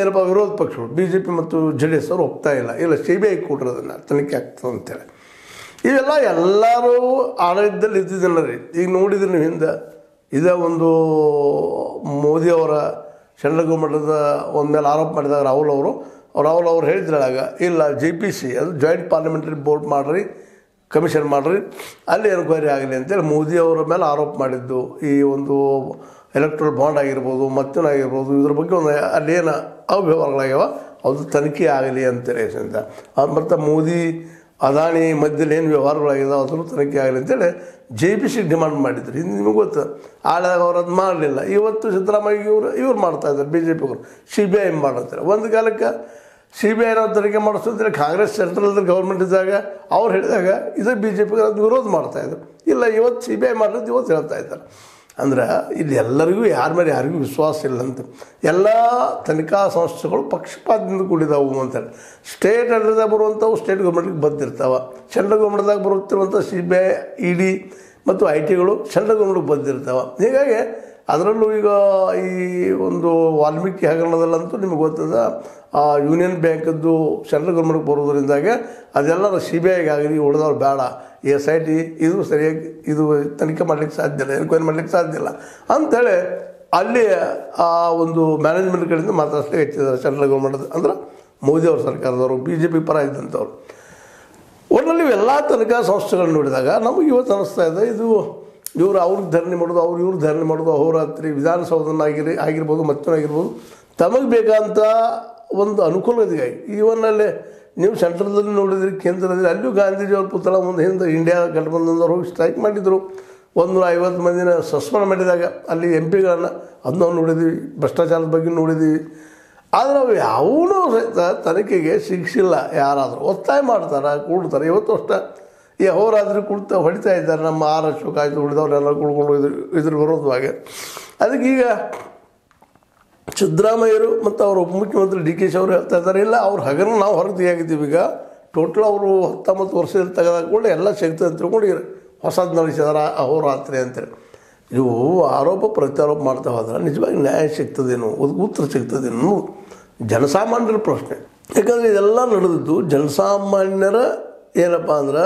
ಏನಪ್ಪ, ವಿರೋಧ ಪಕ್ಷಗಳು ಬಿ ಜೆ ಪಿ ಮತ್ತು ಜೆ ಡಿ ಎಸ್ ಅವರು ಒಪ್ತಾ ಇಲ್ಲ. ಇಲ್ಲ ಸಿ ಬಿ ಐ ಕೊಡ್ರಿ ಅದನ್ನು, ತನಿಖೆ ಆಗ್ತದೆ ಅಂತೇಳಿ. ಇವೆಲ್ಲ ಎಲ್ಲರೂ ಆಡಳಿತದಲ್ಲಿ ಇದ್ದಿದ್ದಲ್ಲ ರೀ ಈಗ ನೋಡಿದ್ರೆ ನೀವು ಹಿಂದೆ ಇದೇ ಒಂದು ಮೋದಿಯವರ ಶರಣಗು ಮಠದ ಒಂದು ಮೇಲೆ ಆರೋಪ ಮಾಡಿದಾಗ ರಾಹುಲ್ ಅವರು ರಾಹುಲ್ ಅವರು ಹೇಳಿದ್ರಾಗ ಇಲ್ಲ, ಜೆ ಪಿ ಸಿ, ಅದು ಜಾಯಿಂಟ್ ಪಾರ್ಲಿಮೆಂಟರಿ ಬೋರ್ಡ್ ಮಾಡ್ರಿ, ಕಮಿಷನ್ ಮಾಡ್ರಿ, ಅಲ್ಲಿ ಎನ್ಕ್ವೈರಿ ಆಗಲಿ ಅಂತೇಳಿ ಮೋದಿ ಅವರ ಮೇಲೆ ಆರೋಪ ಮಾಡಿದ್ದು. ಈ ಒಂದು ಎಲೆಕ್ಟ್ರಲ್ ಬಾಂಡ್ ಆಗಿರ್ಬೋದು ಮತ್ತೇನಾಗಿರ್ಬೋದು ಇದ್ರ ಬಗ್ಗೆ ಒಂದು ಅಲ್ಲೇನು ಅವ್ಯವಹಾರಗಳಾಗ್ಯಾವ, ಅದು ತನಿಖೆ ಆಗಲಿ ಅಂತೇಳಿ ಅಂತ ಮತ್ತು ಮೋದಿ ಅದಾನಿ ಮಧ್ಯದಲ್ಲಿ ಏನು ವ್ಯವಹಾರಗಳಾಗಿದಾವೆ ಅದನ್ನು ತನಿಖೆ ಆಗಲಿ ಅಂತೇಳಿ ಜೆ ಪಿ ಸಿ ಡಿಮಾಂಡ್ ಮಾಡಿದ್ರು. ಇನ್ನು ನಿಮಗೆ ಗೊತ್ತು ಆಳಾಗ ಅವ್ರು ಅದು ಮಾಡಲಿಲ್ಲ. ಇವತ್ತು ಸಿದ್ದರಾಮಯ್ಯ ಇವರು, ಇವ್ರು ಮಾಡ್ತಾ ಇದ್ದಾರೆ ಬಿ ಜೆ ಪಿಯವರು ಸಿ ಬಿ ಐ ಮಾಡ್ತಾರೆ. ಒಂದು ಕಾಲಕ್ಕೆ ಸಿ ಬಿ ಐನ ತನಿಖೆ ಮಾಡಿಸ್ತಂದ್ರೆ ಕಾಂಗ್ರೆಸ್ ಸೆಂಟ್ರಲ್ ಗೌರ್ಮೆಂಟ್ ಇದ್ದಾಗ ಅವ್ರು ಹೇಳಿದಾಗ ಇದು ಬಿ ಜೆ ಪಿಗೆ ಅದು ವಿರೋಧ ಮಾಡ್ತಾಯಿದ್ರು ಇಲ್ಲ, ಇವತ್ತು ಸಿ ಬಿ ಐ ಮಾಡಿರೋದು ಇವತ್ತು ಹೇಳ್ತಾ ಇದ್ದಾರೆ. ಅಂದ್ರೆ ಇಲ್ಲಿ ಎಲ್ಲರಿಗೂ, ಯಾರ ಮೇಲೆ ಯಾರಿಗೂ ವಿಶ್ವಾಸ ಇಲ್ಲ ಅಂತ. ಎಲ್ಲ ತನಿಖಾ ಸಂಸ್ಥೆಗಳು ಪಕ್ಷಪಾತದಿಂದ ಕೂಡಿದಾವು ಅಂತಾರೆ ಸ್ಟೇಟ್ ಅಂಡರ್ದಾಗ ಬರುವಂಥವು ಸ್ಟೇಟ್ ಗೌರ್ಮೆಂಟ್ಗೆ ಬಂದಿರ್ತಾವೆ. ಸೆಂಟ್ರಲ್ ಗೌರ್ಮೆಂಟ್ದಾಗ ಬರುತ್ತಿರುವಂಥ C B I E D ಮತ್ತು ಐ ಟಿಗಳು ಸೆಂಟ್ರಲ್ ಗೌರ್ಮೆಂಟ್ಗೆ ಬಂದಿರ್ತಾವೆ. ಹೀಗಾಗಿ ಅದರಲ್ಲೂ ಈಗ ಈ ಒಂದು ವಾಲ್ಮೀಕಿ ಹಗರಣದಲ್ಲಂತೂ ನಿಮಗೆ ಗೊತ್ತದ, ಆ ಯೂನಿಯನ್ ಬ್ಯಾಂಕದ್ದು ಸೆಂಟ್ರಲ್ ಗೌರ್ಮೆಂಟ್ಗೆ ಬರೋದ್ರಿಂದಾಗೆ ಅದೆಲ್ಲರ ಸಿ ಬಿ ಐಗೆ ಆಗಲಿ ಉಳಿದವ್ರು ಬೇಡ. ಎಸ್ ಐ ಟಿ ಇದು ಸರಿಯಾಗಿ ಇದು ತನಿಖೆ ಮಾಡ್ಲಿಕ್ಕೆ ಸಾಧ್ಯ ಇಲ್ಲ, ಎನ್ಕ್ವೈರಿ ಮಾಡ್ಲಿಕ್ಕೆ ಸಾಧ್ಯ ಇಲ್ಲ. ಅಂಥೇಳಿ ಅಲ್ಲಿ ಆ ಒಂದು ಮ್ಯಾನೇಜ್ಮೆಂಟ್ ಕಡೆಯಿಂದ ಮಾತಾಡ್ಲಿಕ್ಕೆ ಹೆಚ್ಚಿದ್ದಾರೆ ಸೆಂಟ್ರಲ್ ಗೌರ್ಮೆಂಟ್ ಅಂದ್ರೆ ಮೋದಿ ಅವ್ರ ಸರ್ಕಾರದವರು ಬಿ ಜೆ ಪಿ ಪರ ಇದ್ದಂಥವ್ರು. ಒಟ್ಟಿನಲ್ಲಿ ಎಲ್ಲ ತನಿಖಾ ಸಂಸ್ಥೆಗಳನ್ನ ನೋಡಿದಾಗ ನಮಗೆ ಇವತ್ತು ಅನ್ನಿಸ್ತಾ ಇದೆ, ಇದು ಇವರು ಅವ್ರಿಗೆ ಧರಣಿ ಮಾಡೋದು, ಅವ್ರು ಇವ್ರು ಧರಣಿ ಮಾಡೋದು, ಅಹೋರಾತ್ರಿ ವಿಧಾನಸೌಧನಾಗಿರಿ ಆಗಿರ್ಬೋದು, ಮತ್ತೊಂದಾಗಿರ್ಬೋದು. ತಮಗೆ ಬೇಕಾದಂಥ ಒಂದು ಅನುಕೂಲತೆಗಾಗಿ ಈವನ್ನಲ್ಲೇ ನೀವು ಸೆಂಟ್ರಲ್ದಲ್ಲಿ ನೋಡಿದ್ರಿ, ಕೇಂದ್ರದಲ್ಲಿ ಅಲ್ಲೂ ಗಾಂಧೀಜಿಯವ್ರ ಪುತ್ಥಳ ಮುಂದೆ ಹಿಂದೆ ಇಂಡಿಯಾ ಗಠಬಂಧನದವ್ರು ಹೋಗಿ ಸ್ಟ್ರೈಕ್ ಮಾಡಿದರು. ಒಂದು ನೂರ ಐವತ್ತು ಮಂದಿನ ಸಸ್ಪೆಂಡ್ ಮಾಡಿದಾಗ ಅಲ್ಲಿ ಎಂ ಪಿಗಳನ್ನು ಅದನ್ನ ನೋಡಿದ್ವಿ, ಭ್ರಷ್ಟಾಚಾರದ ಬಗ್ಗೆ ನೋಡಿದ್ದೀವಿ ಆದರೆ ಅವು ಯಾವೂ ಸಹಿತ ತನಿಖೆಗೆ ಸಿಗಿಸಿಲ್ಲ. ಯಾರಾದರೂ ಒತ್ತಾಯ ಮಾಡ್ತಾರೆ, ಕೂಡ್ತಾರೆ? ಇವತ್ತು ಅಷ್ಟೇ. ಈ ಅಹೋರಾತ್ರಿ ಕುಳಿತ ಹೊಡಿತಾ ಇದ್ದಾರೆ. ನಮ್ಮ ಆರ್ ಅಶೋಕ ಆಯಿತು ಉಳಿದವರೆಲ್ಲ ಕುಳ್ಕೊಂಡು ಇದ್ರ ಇದ್ರ ಹಾಗೆ. ಅದಕ್ಕೆ ಈಗ ಸಿದ್ದರಾಮಯ್ಯರು ಮತ್ತು ಅವರು ಉಪಮುಖ್ಯಮಂತ್ರಿ ಡಿ ಕೆ ಶಿ ಅವರು ಹೇಳ್ತಾ ಇದ್ದಾರೆ, ಇಲ್ಲ, ಅವ್ರ ಹಗರಣ ನಾವು ಹೊರಗೆ ತೆಗಿಯಾಗಿದ್ದೀವಿ ಈಗ ಟೋಟಲ್ ಅವರು ಹತ್ತೊಂಬತ್ತು ವರ್ಷದಲ್ಲಿ ತೆಗೆದಾಕೊಂಡು ಕೂಡ ಎಲ್ಲ ಸಿಗ್ತದೆ ಅಂತ ತಿಳ್ಕೊಂಡು ಹೊಸದು ನಡೆಸಿದಾರ ಅಹೋರಾತ್ರಿ ಅಂತೇಳಿ ಇದು ಆರೋಪ ಪ್ರತ್ಯಾರೋಪ ಮಾಡ್ತಾ ಹೋದ್ರೆ ನಿಜವಾಗಿ ನ್ಯಾಯ ಸಿಗ್ತದೇನೋ ಉತ್ತರ ಸಿಗ್ತದೇನೋ ಜನಸಾಮಾನ್ಯರ ಪ್ರಶ್ನೆ. ಯಾಕಂದರೆ ಇದೆಲ್ಲ ನಡೆದಿದ್ದು ಜನಸಾಮಾನ್ಯರ ಏನಪ್ಪ ಅಂದ್ರೆ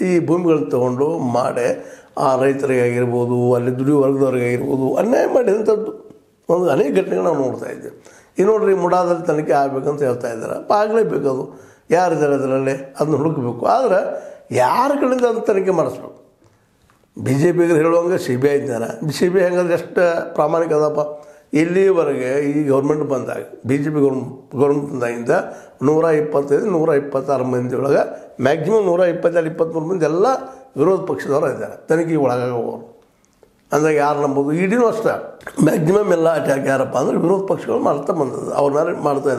ಈ ಭೂಮಿಗಳನ್ನ ತಗೊಂಡು ಮಾಡಿ ಆ ರೈತರಿಗಾಗಿರ್ಬೋದು ಅಲ್ಲಿ ದುಡಿಯೋ ವರ್ಗದವ್ರಿಗಾಗಿರ್ಬೋದು ಅನ್ಯಾಯ ಮಾಡಿದಂಥದ್ದು. ಒಂದು ಅನೇಕ ಘಟನೆಗಳು ನಾವು ನೋಡ್ತಾ ಇದ್ದೇವೆ. ಈಗ ನೋಡ್ರಿ ಮುಡಾದಲ್ಲಿ ತನಿಖೆ ಆಗಬೇಕಂತ ಹೇಳ್ತಾ ಇದ್ದಾರೆ. ಆಗಲೇಬೇಕು ಅದು. ಯಾರಿದ್ದಾರೆ ಅದರಲ್ಲಿ? ಅದನ್ನ ಹುಡುಕಬೇಕು. ಆದರೆ ಯಾರ ಕಡೆಯಿಂದ ಅದನ್ನು ತನಿಖೆ ಮಾಡಿಸ್ಬೇಕು? ಬಿ ಜೆ ಪಿಗೆ ಹೇಳುವಂಗೆ ಸಿ ಬಿ ಐ ಇದ್ದಾರೆ. ಸಿ ಬಿ ಐ ಹೆಂಗಂದ್ರೆ ಎಷ್ಟು ಪ್ರಾಮಾಣಿಕ ಅದಪ್ಪ? ಇಲ್ಲಿವರೆಗೆ ಈ ಗೌರ್ಮೆಂಟ್ ಬಂದಾಗ B J P government government ಬಂದಾಗಿಂದ ನೂರ ಇಪ್ಪತ್ತೈದು, ನೂರ ಇಪ್ಪತ್ತಾರು ಮಂದಿ ಒಳಗೆ ಮ್ಯಾಕ್ಸಿಮಮ್ ನೂರ ಇಪ್ಪತ್ತೆರಡು ಇಪ್ಪತ್ತ್ಮೂರು ಮಂದಿ ಎಲ್ಲ ವಿರೋಧ ಪಕ್ಷದವರು ಇದ್ದಾರೆ. ತನಿಖೆಗೆ ಒಳಗಾಗೋರು. ಅಂದಾಗ ಯಾರು ನಂಬೋದು? ಇಡೀನೂ ಅಷ್ಟೇ. ಮ್ಯಾಕ್ಸಿಮಮ್ ಎಲ್ಲ ಅಟ್ಯಾಕ್ ಯಾರಪ್ಪ ಅಂದ್ರೆ ವಿರೋಧ ಪಕ್ಷಗಳು ಮಾಡ್ತಾ ಬಂದದ್ದು. ಅವ್ರ ಮೇಲೆ ಮಾಡ್ತಾ ಇದ್ದಾರೆ.